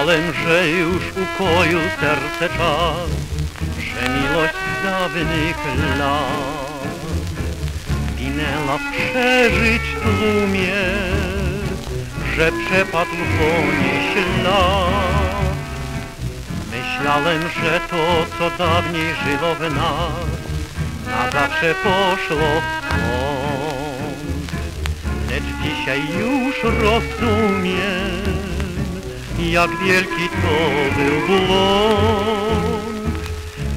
Myślałem, że już ukoił serce czas, że miłość dawnych lat zginęła przeżyć tłumie, że przepadł po niej ślad. Myślałem, że to, co dawniej żyło w nas, na zawsze poszło błąd. Lecz dzisiaj już rozumiem, jak wielki to był błąd.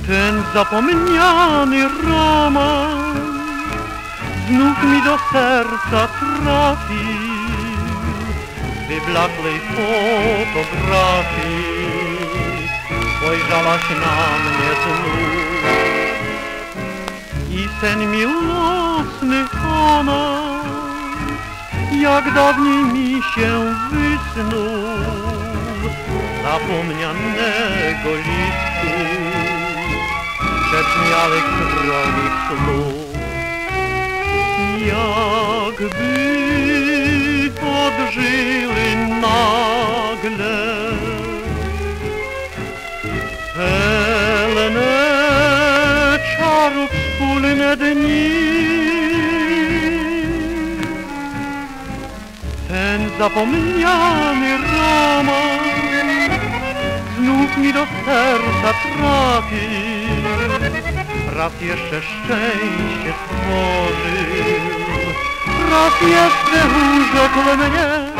Ten zapomniany romans znów mi do serca trafił wyblakłej fotografii. Spojrzałaś na mnie znów i sen miłosny nas, jak dawniej mi się wysnuł zapomnianego listu, przeczmiałych srogich słów. Jakby odżyły nagle pełne czarów wspólne dni. Ten zapomniany romans znów mi do serca trafi. Raz jeszcze szczęście stworzył, raz jeszcze urzekł mnie